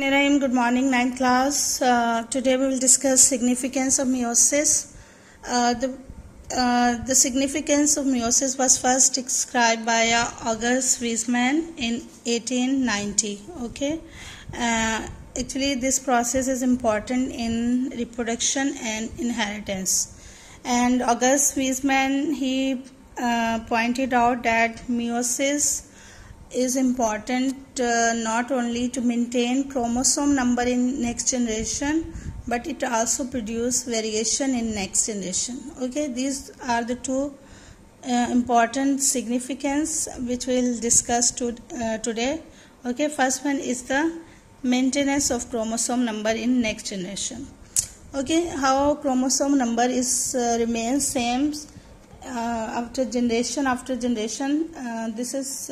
Niraim, good morning, ninth class. Uh, today we will discuss significance of meiosis. Uh, the uh, the significance of meiosis was first described by uh, August Weismann in 1890. Okay, uh, actually this process is important in reproduction and inheritance. And August Weismann he uh, pointed out that meiosis is important uh, not only to maintain chromosome number in next generation but it also produce variation in next generation. Okay these are the two uh, important significance which we'll discuss to, uh, today. Okay first one is the maintenance of chromosome number in next generation. Okay how chromosome number is uh, remains same uh, after generation after generation uh, this is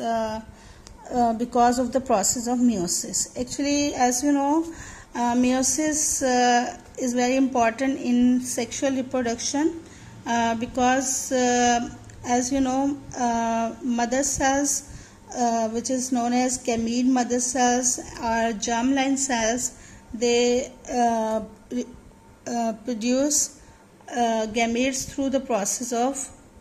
uh, because of the process of meiosis. Actually, as you know, uh, meiosis uh, is very important in sexual reproduction uh, because, uh, as you know, mother cells, which is known as gamete mother cells or germline cells, they produce gametes through the process of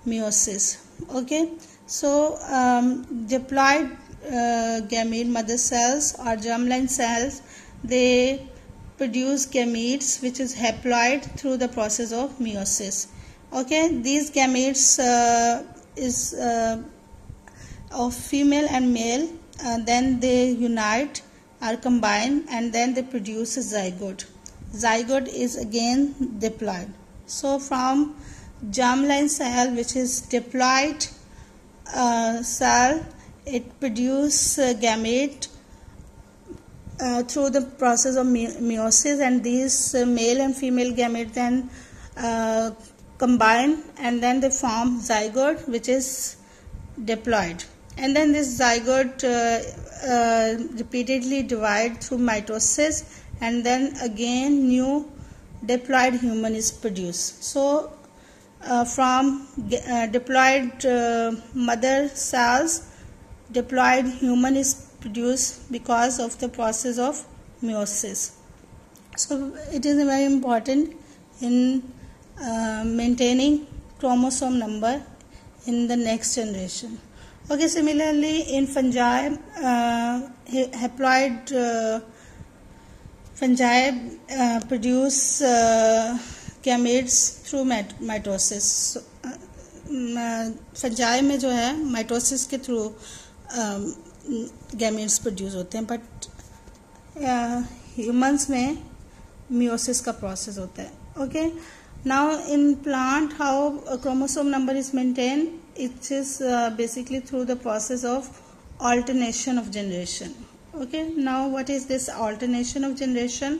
meiosis. Okay, so um, diploid uh, gamete mother cells or germline cells they produce gametes which is haploid through the process of meiosis. Okay these gametes uh, is uh, of female and male uh, then they unite are combined and then they produce a zygote. Zygote is again diploid. So from germline cell which is diploid uh, cell it produces uh, gamete uh, through the process of meiosis and these uh, male and female gamete then uh, combine and then they form zygote which is diploid. And then this zygote uh, uh, repeatedly divide through mitosis and then again new diploid human is produced. So from diploid mother cells diploid human is produced because of the process of meiosis. So it is very important in uh, maintaining chromosome number in the next generation. Okay, similarly in fungi, uh, haploid uh, fungi uh, produce uh, gametes through mitosis. So, fungi में जो है mitosis के through gametes produce होते हैं but humans में meiosis का process होता है okay now in plant how chromosome number is maintain it's is basically through the process of alternation of generation okay now what is this alternation of generation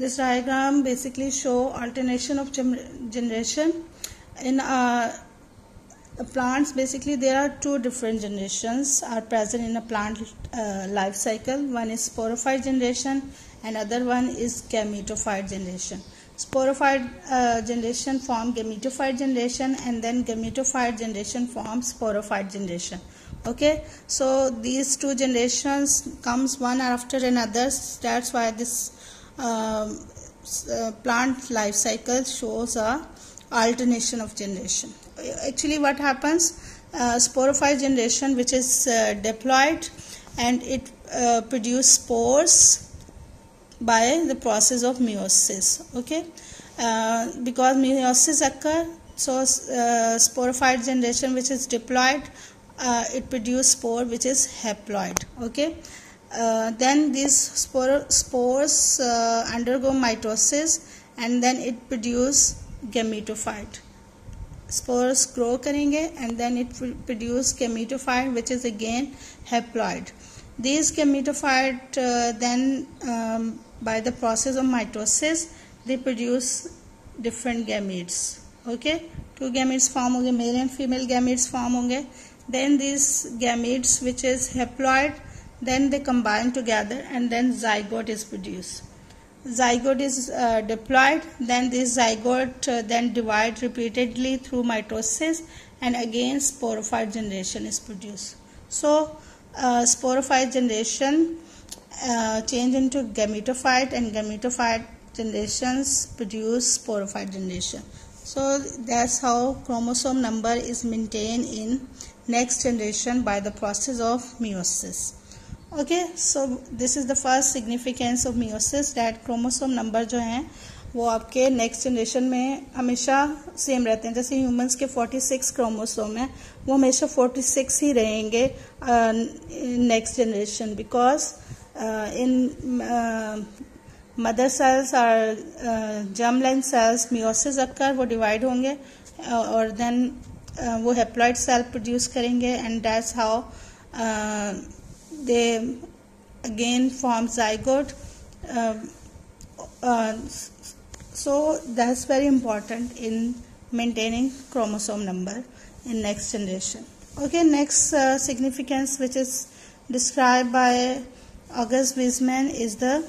this diagram basically show alternation of generation in plants basically there are two different generations are present in a plant uh, life cycle. One is sporophyte generation and other one is gametophyte generation. Sporophyte uh, generation form gametophyte generation and then gametophyte generation forms sporophyte generation. Okay? So these two generations comes one after another. That's why this um, uh, plant life cycle shows a alternation of generation actually what happens uh, sporophyte generation which is uh, diploid and it uh, produce spores by the process of meiosis okay? Uh, because meiosis occur so uh, sporophyte generation which is diploid uh, it produce spore which is haploid okay? Then these spore, spores undergo mitosis and then it produce gametophyte spores grow करेंगे and then it will produce gametophyte which is again haploid these gametophyte uh, then um, by the process of mitosis they produce different gametes okay two gametes form होंगे male and female gametes form होंगे then these gametes which is haploid then they combine together and then zygote is produced zygote is uh, diploid then this zygote uh, then divide repeatedly through mitosis and again sporophyte generation is produced. So uh, sporophyte generation uh, change into gametophyte and gametophyte generations produce sporophyte generation. So that's how chromosome number is maintained in next generation by the process of meiosis okay, so this is the first significance of meiosis that chromosome number जो हैं, वो आपके next generation में हमेशा same रहते हैं। जैसे humans के 46 क्रोमोसोम है, वो हमेशा 46 ही रहेंगे next generation because in mother cells और germ line cells meiosis occur वो डिवाइड होंगे और देन वो हेप्लॉइड सेल प्रोड्यूस करेंगे and that's how they again form zygote. Um, uh, so that's very important in maintaining chromosome number in next generation. Okay, next uh, significance which is described by August Weismann, is the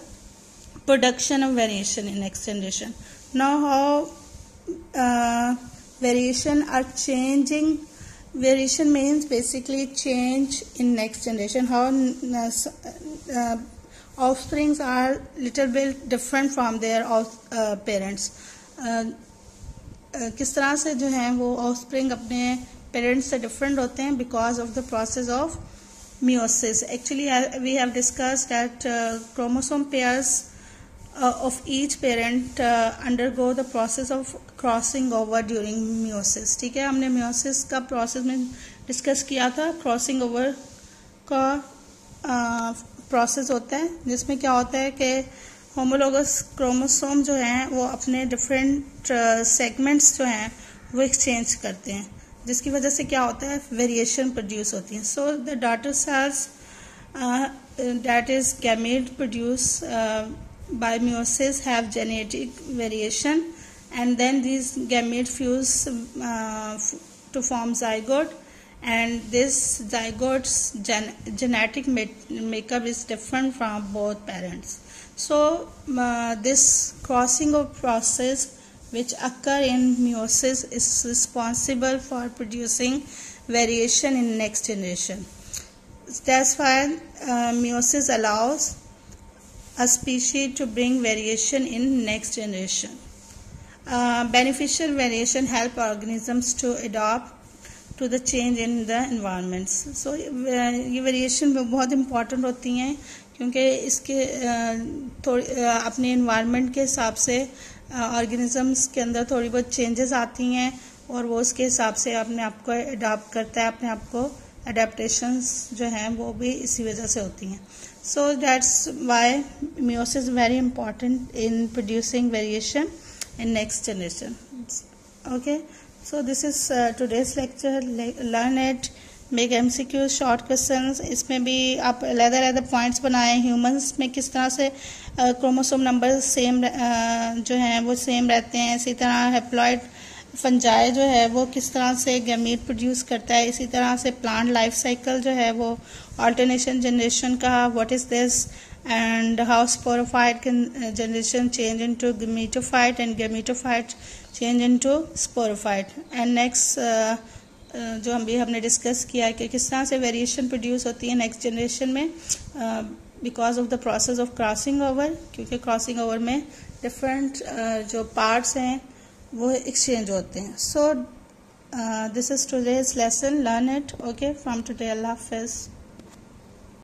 production of variation in next generation. Now how uh, variation are changing variation means basically change in next generation how uh, uh offsprings are little bit different from their uh, parents uh, uh, किस तरह से जो हैं वो offspring अपने parents से different होते हैं because of the process of meiosis actually we have discussed that uh, chromosome pairs uh, of each parent uh, undergo the process of crossing over during meiosis, ठीक है? हमने meiosis का process में discuss किया था crossing over का process होता है, जिसमें क्या होता है कि होमोलोगस क्रोमोसोम जो हैं, वो अपने डिफरेंट सेगमेंट्स जो हैं, वो एक्सचेंज करते हैं, जिसकी वजह से क्या होता है? वेरिएशन प्रोड्यूस होती है। So the daughter cells that is gamete produce by meiosis, have genetic variation and then these gametes fuse uh, to form zygote and this zygote's gen genetic makeup is different from both parents. So uh, this crossing over process which occur in meiosis is responsible for producing variation in next generation. That's why uh, meiosis allows a species to bring variation in next generation. Uh, beneficial variation help organisms to adopt to the change in the environments so ये variation बहुत important होती हैं क्योंकि इसके थोड़ी अपने environment के हिसाब से ऑर्गेनिजम्स के अंदर थोड़ी बहुत चेंजेस आती हैं और वो उसके हिसाब से अपने आप को अडाप्ट करता है अपने आप को अडेप्टशंस जो हैं वो भी इसी वजह से होती हैं। So that's why meiosis very important in producing variation in next generation okay so this is uh, today's lecture. Le learn it. Make M C short question इसमें भी आप अलग अलग पॉइंट्स बनाए. ह्यूमंस में किस तरह से क्रोमोसोम नंबर सेम जो हैं वो सेम रहते हैं. इसी तरह हेप्लॉइड फंजाई जो है वो किस तरह से गमीट प्रोड्यूस करता है. इसी तरह से प्लांट लाइफ साइकिल जो है वो ऑल्टरनेशन जनरेशन का what is this and how sporophyte can uh, generation change into gametophyte and gametophyte change into sporophyte and next uh, uh, जो हम भी हमने डिस्कस किया है कि किस तरह से वेरिएशन प्रोड्यूस होती है नेक्स्ट जनरेशन में because of the process of crossing over क्योंकि क्रॉसिंग ओवर में डिफरेंट uh, जो पार्ट्स हैं वो एक्सचेंज होते हैं. So this is today's lesson learn it okay from today अल्लाह हाफिज़